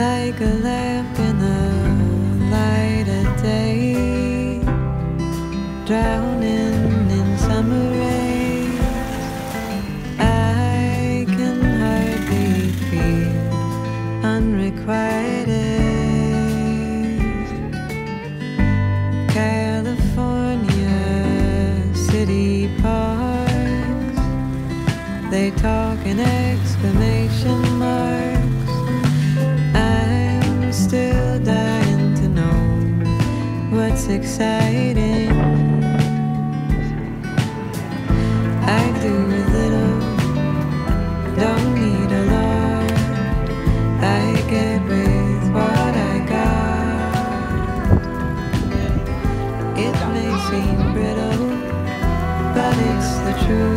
like a lamp in the light of day, drowning in summer rays. I can hardly feel unrequited. California city parks, they talk in exclamation marks. What's exciting. I do a little, don't need a lot. I get with what I got. It may seem brittle, but it's the truth.